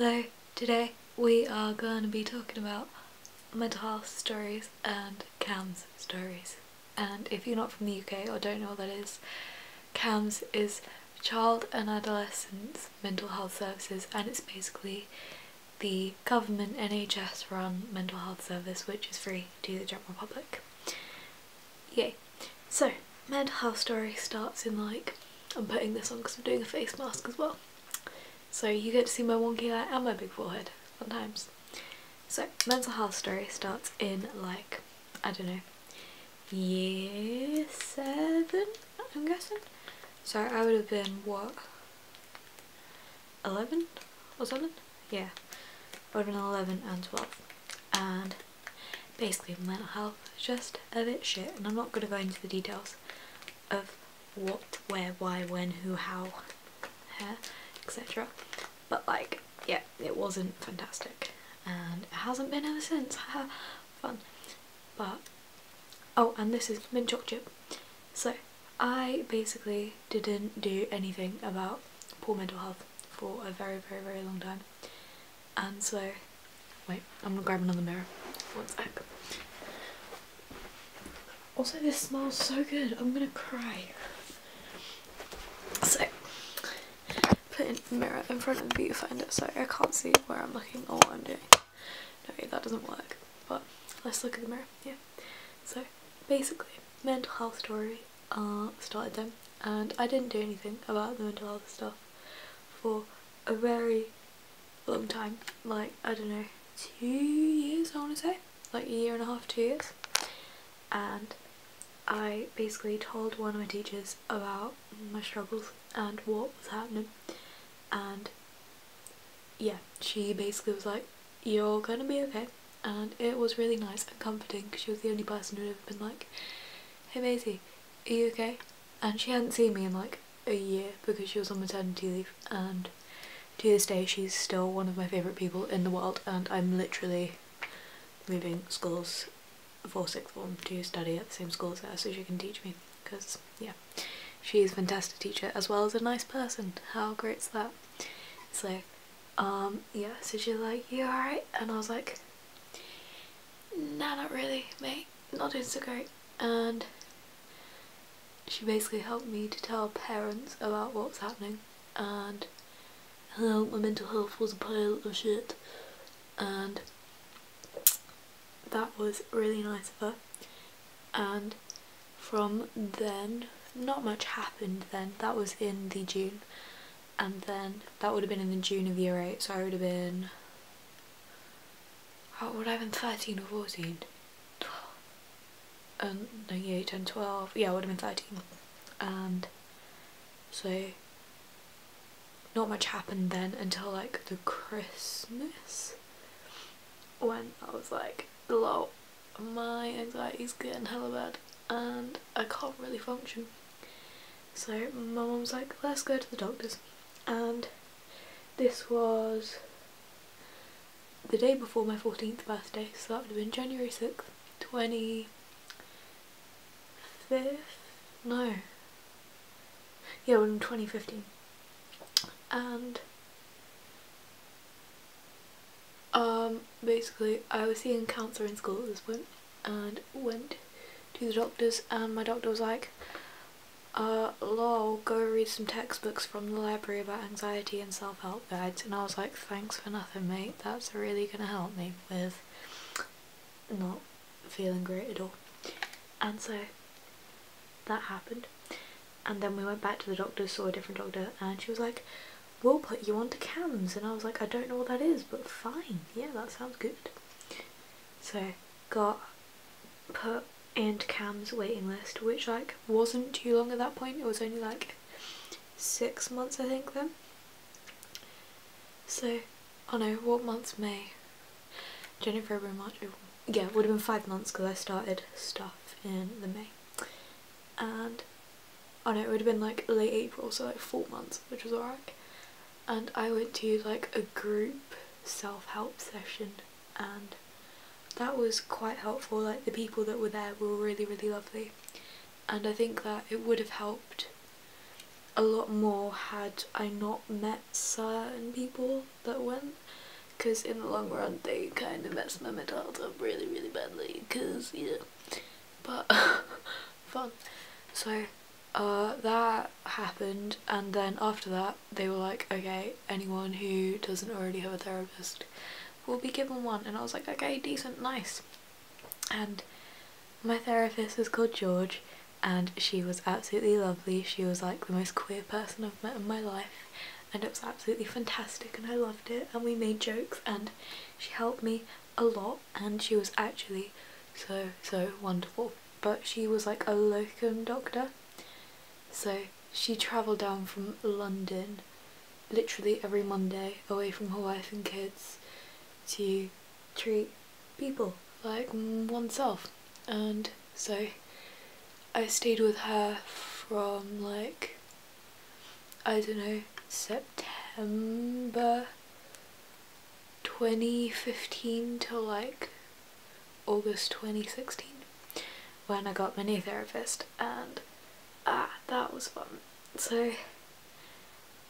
So today we are going to be talking about mental health stories and CAMHS stories. And if you're not from the UK or don't know what that is, CAMHS is Child and Adolescent Mental Health Services and it's basically the government NHS run mental health service which is free to the general public. Yay. So, mental health story starts in like, I'm putting this on because I'm doing a face mask as well. So you get to see my wonky eye and my big forehead, sometimes. So, mental health story starts in like, I don't know, year seven, I'm guessing. So I would have been, what, 11 or something? Yeah, I would have been 11 and 12. And basically mental health is just a bit shit and I'm not going to go into the details of what, where, why, when, who, how, etc. But like, yeah, it wasn't fantastic and it hasn't been ever since. Fun. But, oh, and this is mint choc chip. So, I basically didn't do anything about poor mental health for a very, very, very long time. And so, wait, I'm gonna grab another mirror. One sec. Also, this smells so good. I'm gonna cry. So, putting a mirror in front of the viewfinder so I can't see where I'm looking or what I'm doing. No, that doesn't work. But let's look at the mirror. Yeah. So, basically, mental health story uh, started then, and I didn't do anything about the mental health stuff for a very long time. Like, I don't know, two years I want to say? Like a year and a half, two years. And I basically told one of my teachers about my struggles and what was happening and yeah she basically was like you're gonna be okay. And it was really nice and comforting because she was the only person who had ever been like hey Maisie are you okay? And she hadn't seen me in like a year because she was on maternity leave and to this day she's still one of my favourite people in the world and I'm literally moving schools for sixth form to study at the same school as her so she can teach me because yeah she's a fantastic teacher as well as a nice person. How great's that? So um yeah so she's like you alright? And I was like nah not really mate. Not doing so great. And she basically helped me to tell parents about what's happening and how my mental health was a pile of shit. And that was really nice of her. And from then not much happened then. That was in the June. And then that would have been in the June of year 8 so I would have been how would I have been? 13 or 14 um, no, yeah, 8, 10, 12, yeah, I would have been 13 and so not much happened then until like the Christmas when I was like lol my anxiety's getting hella bad and I can't really function so my mum's like let's go to the doctors. And this was the day before my 14th birthday so that would have been January 6th 25th no. Yeah in 2015 and um basically I was seeing counsellor in school at this point and went to the doctors and my doctor was like uh lol go read some textbooks from the library about anxiety and self-help guides. And I was like thanks for nothing mate. That's really gonna help me with not feeling great at all. And so that happened. And then we went back to the doctor saw a different doctor and she was like we'll put you onto CAMHS. and I was like I don't know what that is but fine. Yeah that sounds good. So got put into CAMHS waiting list which like wasn't too long at that point. It was only like six months I think then. So oh no what month's? May. January February March April. Yeah would have been five months because I started stuff in the May. And oh no it would have been like late April so like four months which was alright. And I went to like a group self-help session and that was quite helpful like the people that were there were really really lovely. And I think that it would have helped a lot more had I not met certain people that went because in the long run they kind of messed my mental up really really badly because yeah but fun. So uh, that happened and then after that they were like okay anyone who doesn't already have a therapist will be given one. And I was like okay decent nice. And my therapist is called George and she was absolutely lovely. She was like the most queer person I've met in my life and it was absolutely fantastic and I loved it and we made jokes and she helped me a lot and she was actually so so wonderful. But she was like a locum doctor. So she travelled down from London literally every Monday away from her wife and kids to treat people like oneself. And so I stayed with her from like I don't know September 2015 to like August 2016 when I got my new therapist. And ah that was fun. So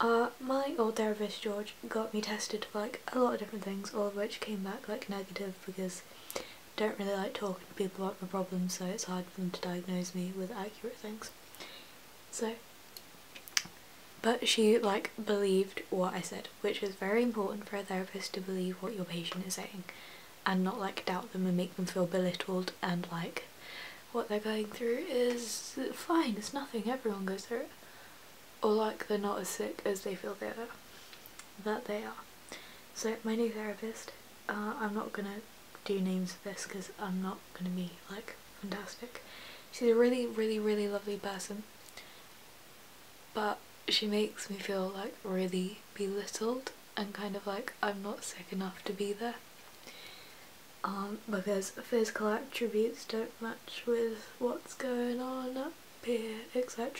uh, my old therapist George got me tested for like a lot of different things all of which came back like negative because I don't really like talking to people about my problems so it's hard for them to diagnose me with accurate things so but she like believed what I said which is very important for a therapist to believe what your patient is saying and not like doubt them and make them feel belittled and like what they're going through is fine, it's nothing, everyone goes through it. Or like they're not as sick as they feel they are, that they are. So my new therapist, uh, I'm not gonna do names for this because I'm not gonna be like fantastic. She's a really really really lovely person but she makes me feel like really belittled and kind of like I'm not sick enough to be there um, because physical attributes don't match with what's going on up here, etc.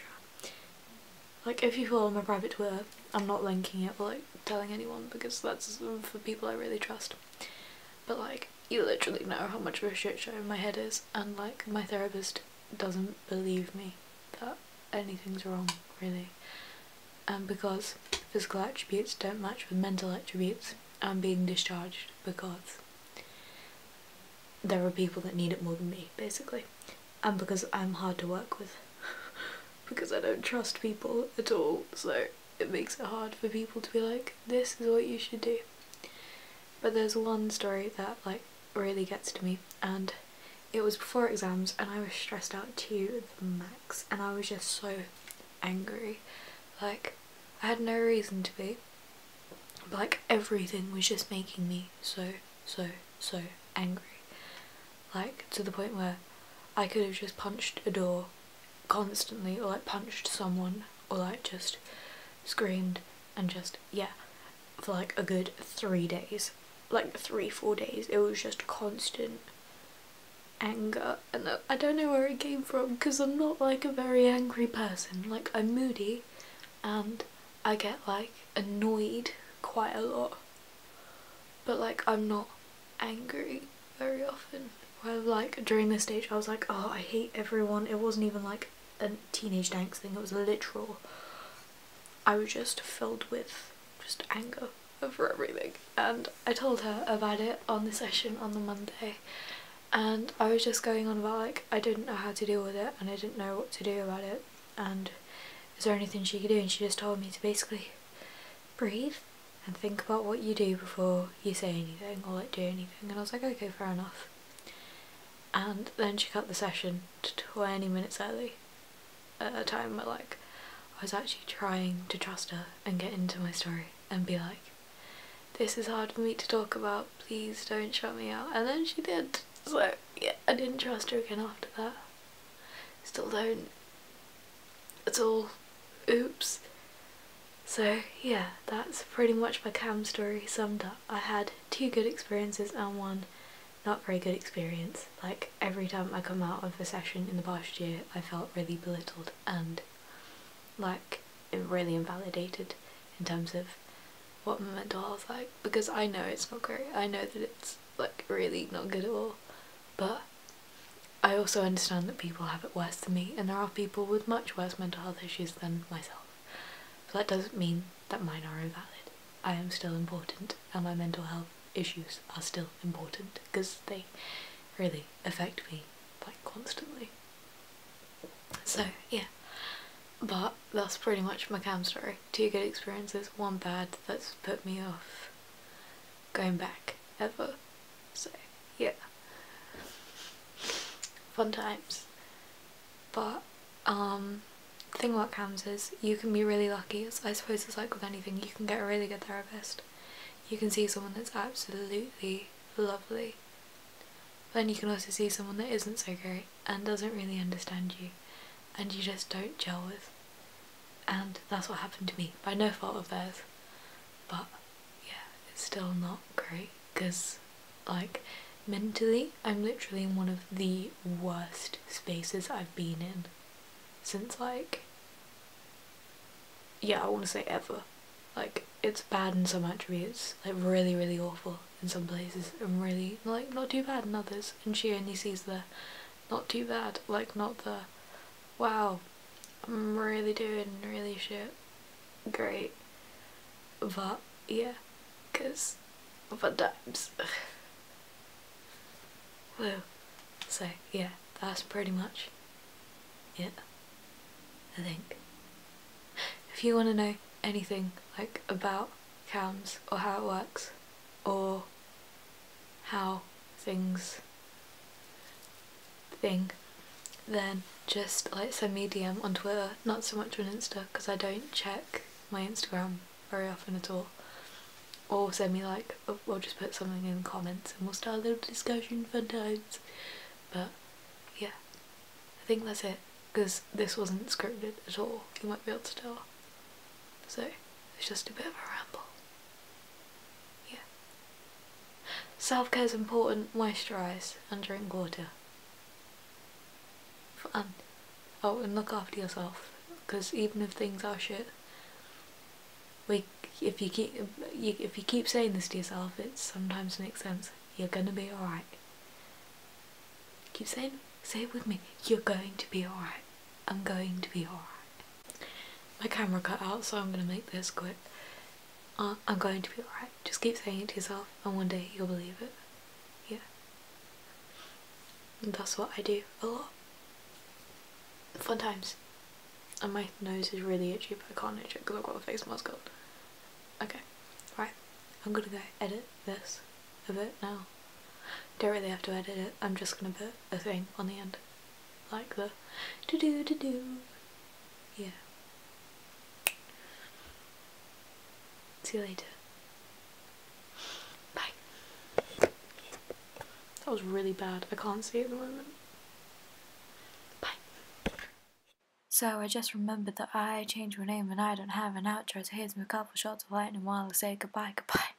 Like if you follow my private Twitter, I'm not linking it or like telling anyone because that's for people I really trust. But like you literally know how much of a shit show my head is and like my therapist doesn't believe me that anything's wrong really. And because physical attributes don't match with mental attributes, I'm being discharged because there are people that need it more than me, basically. And because I'm hard to work with. Because I don't trust people at all, so it makes it hard for people to be like, this is what you should do. But there's one story that like really gets to me and it was before exams and I was stressed out to the max and I was just so angry. Like I had no reason to be. But like everything was just making me so, so, so angry like to the point where I could have just punched a door constantly or like punched someone or like just screamed and just yeah for like a good three days. Like three four days. It was just constant anger. And I don't know where it came from because I'm not like a very angry person. Like I'm moody and I get like annoyed quite a lot. But like I'm not angry very often. Where like during this stage I was like oh I hate everyone. It wasn't even like a teenage angst thing. It was literal I was just filled with just anger over everything. And I told her about it on the session on the Monday. And I was just going on about like I didn't know how to deal with it and I didn't know what to do about it. And is there anything she could do? And she just told me to basically breathe and think about what you do before you say anything or like do anything. And I was like okay fair enough. And then she cut the session to 20 minutes early at a time where like I was actually trying to trust her and get into my story and be like this is hard for me to talk about. Please don't shut me out and then she did. So yeah I didn't trust her again after that. Still don't. It's all oops. So yeah that's pretty much my cam story summed up. I had two good experiences and one not very good experience. Like every time I come out of a session in the past year I felt really belittled and like really invalidated in terms of what my mental health like because I know it's not great. I know that it's like really not good at all but I also understand that people have it worse than me and there are people with much worse mental health issues than myself But that doesn't mean that mine are invalid. I am still important and my mental health issues are still important because they really affect me like constantly. So yeah, but that's pretty much my cam story. Two good experiences, one bad that's put me off going back ever. So yeah, fun times. But um, thing about CAMHS is you can be really lucky. I suppose it's like with anything, you can get a really good therapist. You can see someone that's absolutely lovely. Then you can also see someone that isn't so great and doesn't really understand you and you just don't gel with. And that's what happened to me by no fault of theirs. But yeah, it's still not great because like mentally I'm literally in one of the worst spaces I've been in since like yeah, I want to say ever. Like it's bad in some attributes, like really really awful in some places and really like not too bad in others and she only sees the not too bad, like not the wow, I'm really doing really shit great. But yeah, because fun times. Whoa. So yeah, that's pretty much it. I think. If you want to know anything like about CAMHS or how it works or how things thing then just like send me a DM on Twitter, not so much on Insta because I don't check my Instagram very often at all. Or send me like, we'll just put something in the comments and we'll start a little discussion, fun times. But yeah, I think that's it because this wasn't scripted at all, you might be able to tell. So it's just a bit of a ramble. Yeah. Self-care is important, moisturise and drink water. Fun. Oh, and look after yourself because even if things are shit, we if you keep you, if you keep saying this to yourself, it sometimes makes sense. You're gonna be alright. Keep saying, say it with me. You're going to be alright. I'm going to be alright. My camera cut out, so I'm gonna make this quick. Uh, I'm going to be alright. Just keep saying it to yourself, and one day you'll believe it. Yeah. And that's what I do a lot. Fun times. And my nose is really itchy, but I can't itch it because I've got a face mask on. Okay, right. I'm gonna go edit this a bit now. Don't really have to edit it. I'm just gonna put a thing on the end, like the do do do do. Yeah. See you later. Bye. That was really bad. I can't see at the moment. Bye. So I just remembered that I changed my name and I don't have an outro, so here's my couple shots of lightning while I say goodbye, goodbye.